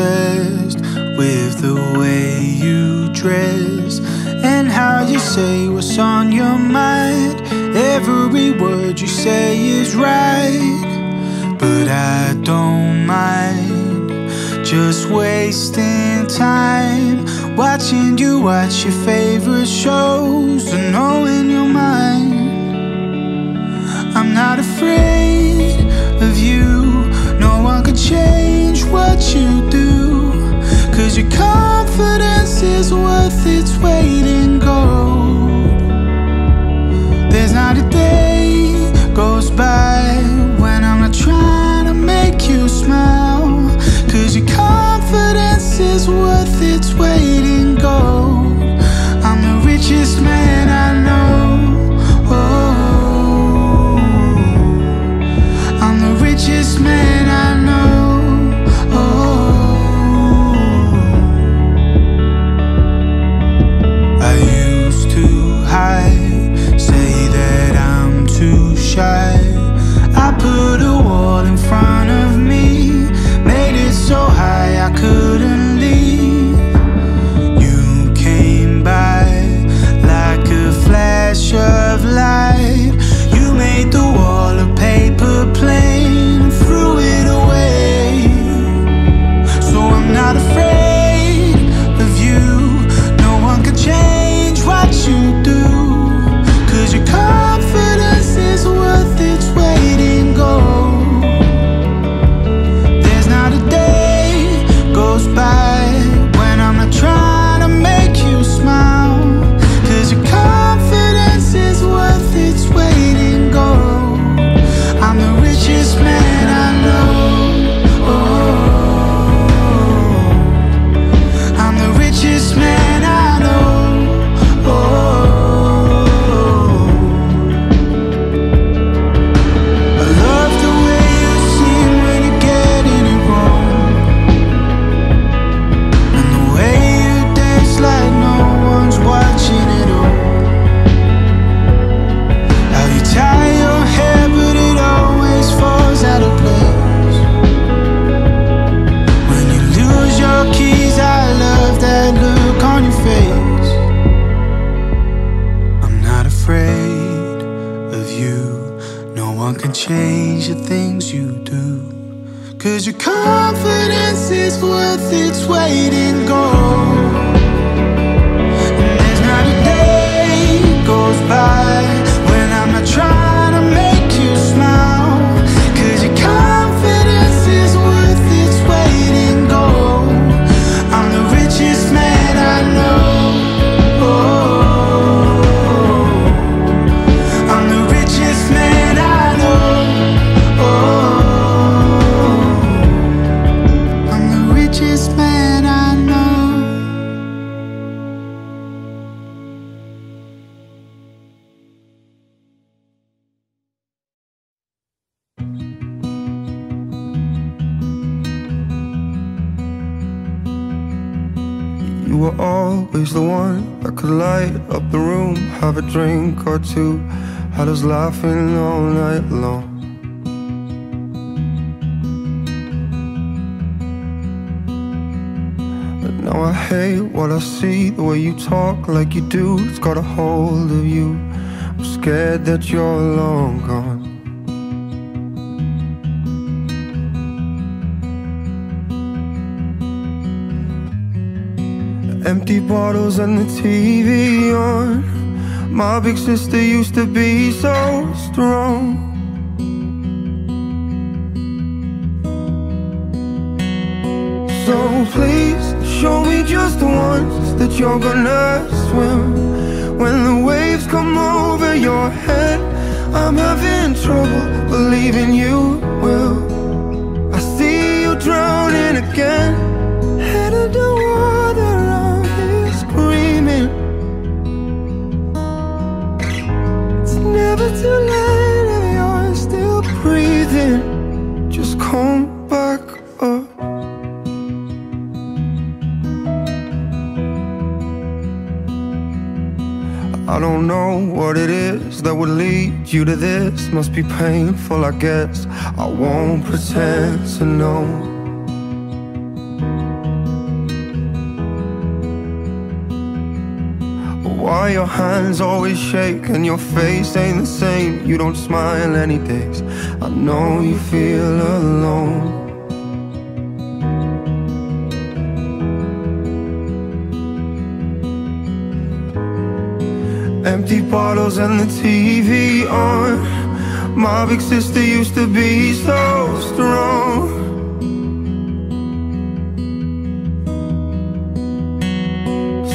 obsessed with the way you dress and how you say what's on your mind. Every word you say is right, but I don't mind just wasting time watching you watch your favorite shows your confidence is worth its weight in gold. There's not a day goes by when I'm not trying to make you smile. You. No one can change the things you do. Cause your confidence is worth its weight in gold. And there's not a day goes by when I'm not trying were always the one that could light up the room, have a drink or two, had us laughing all night long. But now I hate what I see, the way you talk like you do, it's got a hold of you. I'm scared that you're long gone. Empty bottles and the TV on. My big sister used to be so strong. So please show me just once that you're gonna swim. When the waves come over your head, I'm having trouble believing you will. I see you drowning again. that would lead you to this must be painful, I guess. I won't pretend to know. Why your hands always shake and your face ain't the same? You don't smile any days. I know you feel alone. Empty bottles and the TV on. My big sister used to be so strong.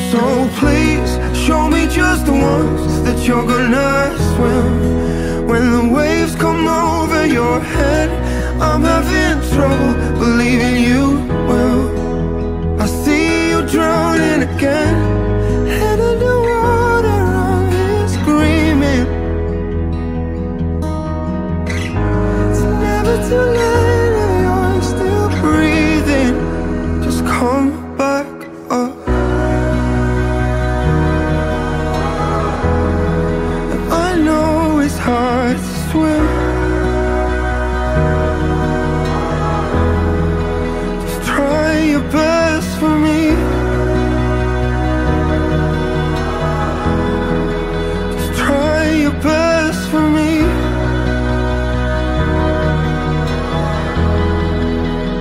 So please show me just ones that you're gonna swim. When the waves come over your head, I'm having trouble believing you will. I see you drowning again, swim. Just try your best for me. Just try your best for me.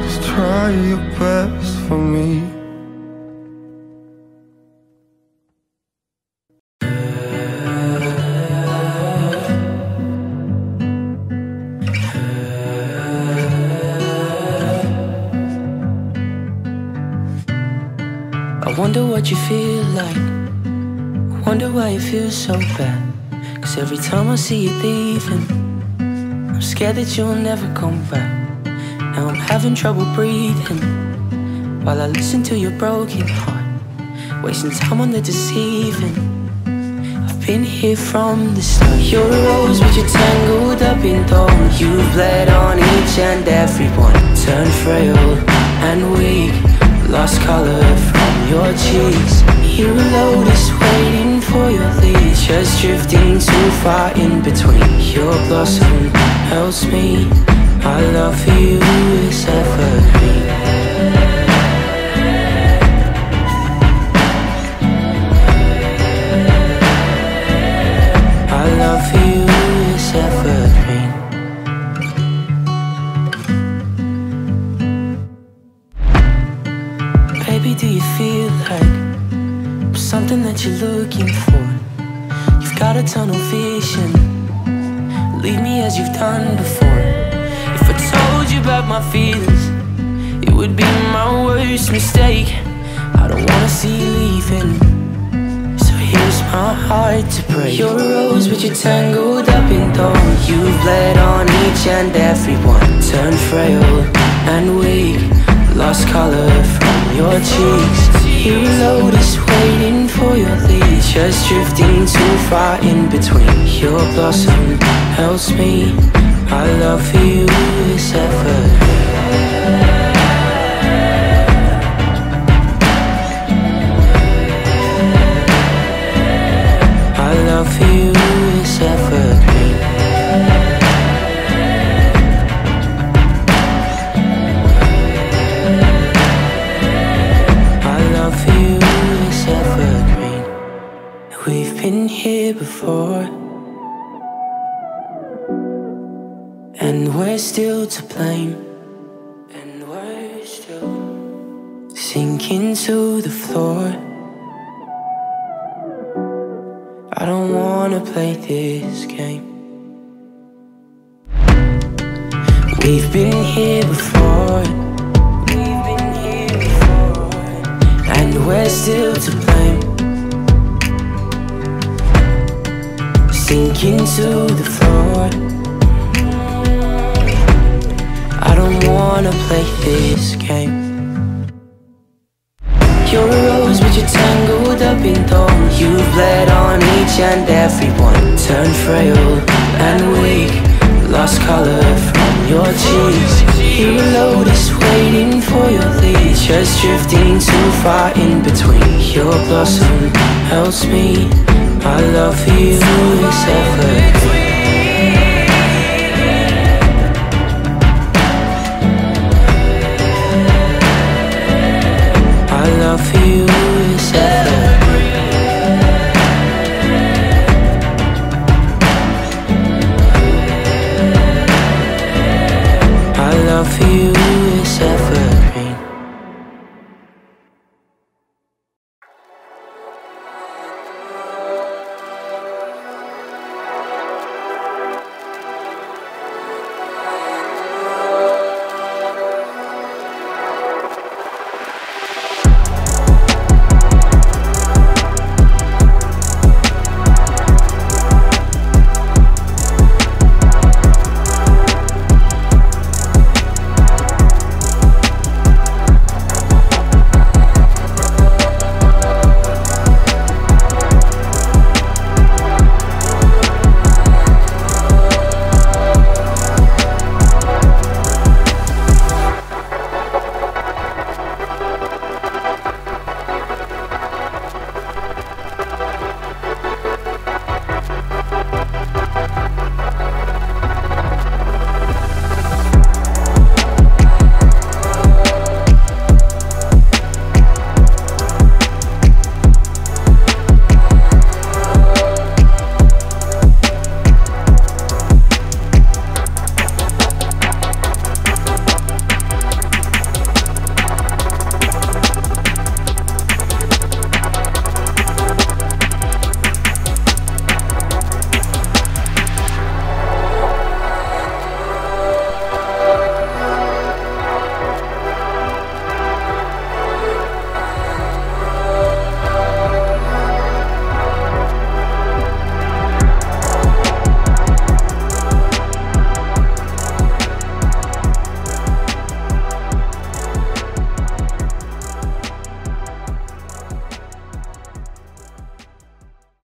Just try your best for me. Wonder what you feel like. Wonder why you feel so bad. Cause every time I see you leaving, I'm scared that you'll never come back. Now I'm having trouble breathing while I listen to your broken heart. Wasting time on the deceiving. I've been here from the start. You're a rose, but you're tangled up in thorns You've bled on each and every one. Turned frail and weak. Lost color from your cheeks. You're a lotus waiting for your leaves. Just drifting too far in between. Your blossom helps me. My love for you is evergreen. My feelings, it would be my worst mistake. I don't wanna see you leaving. So here's my heart to break. You're a rose, but you're tangled up in thorns. You've bled on each and every one. Turned frail and weak. Lost color from your cheeks. You lotus waiting for your leaves. Just drifting too far in between. Your blossom helps me. My love for you is evergreen. Still to blame. And we're still sinking to the floor. I don't wanna play this game. We've been here before. We've been here before. And we're still to blame. Sinking to the floor. Wanna play this game. You're a rose, but you're tangled up in thorns. You've bled on each and every one. Turned frail and weak. Lost color from your cheeks. You're a lotus waiting for your leaves. Just drifting too far in between. Your blossom helps me. My love for you is evergreen. of you.